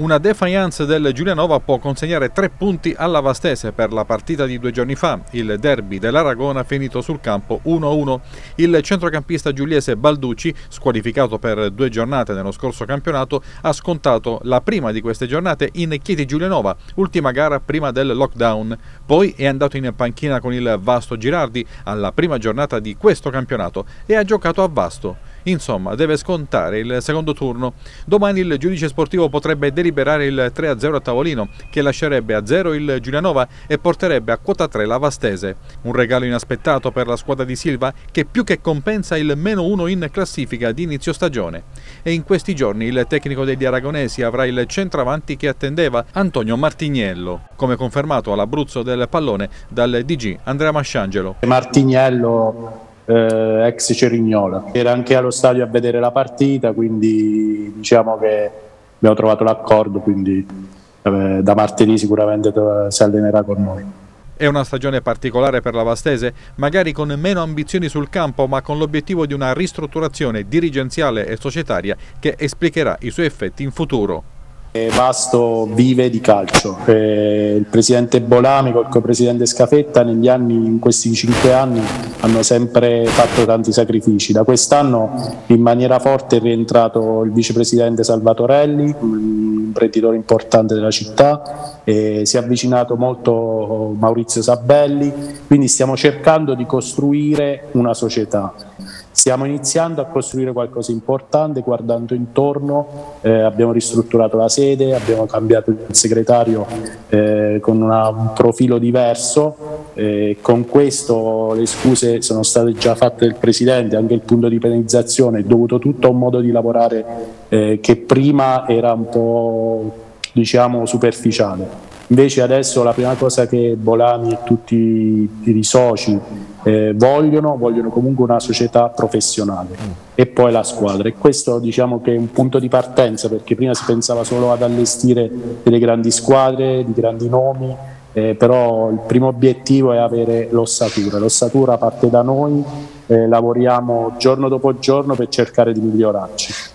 Una defiance del Giulianova può consegnare tre punti alla Vastese per la partita di due giorni fa, il derby dell'Aragona finito sul campo 1-1. Il centrocampista giuliese Balducci, squalificato per due giornate nello scorso campionato, ha scontato la prima di queste giornate in Chieti Giulianova, ultima gara prima del lockdown. Poi è andato in panchina con il Vasto Girardi alla prima giornata di questo campionato e ha giocato a Vasto. Insomma, deve scontare il secondo turno. Domani il giudice sportivo potrebbe deliberare il 3-0 a tavolino, che lascerebbe a 0 il Giulianova e porterebbe a quota 3 la Vastese. Un regalo inaspettato per la squadra di Silva che più che compensa il meno 1 in classifica di inizio stagione. E in questi giorni il tecnico degli aragonesi avrà il centravanti che attendeva Antonio Martignello, come confermato all'Abruzzo del pallone dal DG Andrea Masciangelo. Martignello eh, ex Cerignola. Era anche allo stadio a vedere la partita, quindi diciamo che abbiamo trovato l'accordo, quindi eh, da martedì sicuramente si allenerà con noi. È una stagione particolare per la Vastese, magari con meno ambizioni sul campo, ma con l'obiettivo di una ristrutturazione dirigenziale e societaria che esplicherà i suoi effetti in futuro. Vasto vive di calcio. Eh, il presidente Bolami col co-presidente Scafetta negli anni, in questi cinque anni hanno sempre fatto tanti sacrifici. Da quest'anno in maniera forte è rientrato il vicepresidente Salvatorelli, un imprenditore importante della città, e si è avvicinato molto Maurizio Sabelli, quindi stiamo cercando di costruire una società. Stiamo iniziando a costruire qualcosa di importante guardando intorno, eh, abbiamo ristrutturato la sede, abbiamo cambiato il segretario eh, con una, un profilo diverso, eh, con questo le scuse sono state già fatte del Presidente, anche il punto di penalizzazione è dovuto tutto a un modo di lavorare eh, che prima era un po' diciamo superficiale. Invece adesso la prima cosa che Bolani e tutti i soci eh, vogliono, vogliono comunque una società professionale mm. e poi la squadra e questo diciamo che è un punto di partenza perché prima si pensava solo ad allestire delle grandi squadre, di grandi nomi, eh, però il primo obiettivo è avere l'ossatura, l'ossatura parte da noi, eh, lavoriamo giorno dopo giorno per cercare di migliorarci.